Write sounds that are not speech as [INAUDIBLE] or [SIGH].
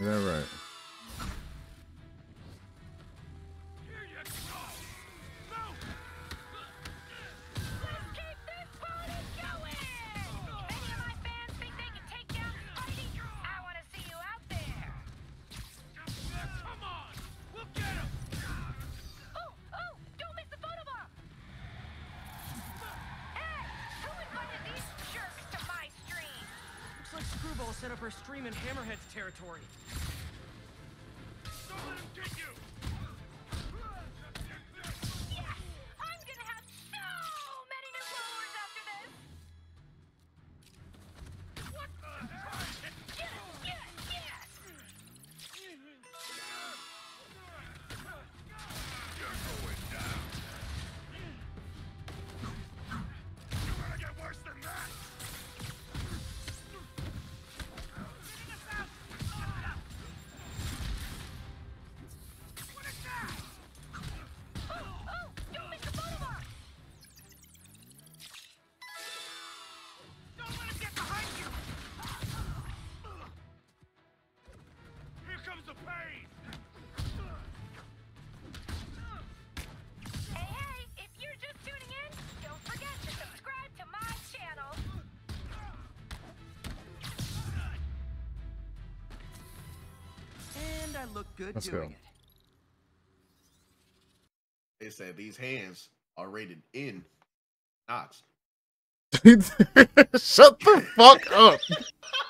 Is that right? set up her stream in Hammerhead's territory. Don't let him get you! I look good Let's doing go. it. They said these hands are rated in knots. [LAUGHS] Shut the fuck up. [LAUGHS]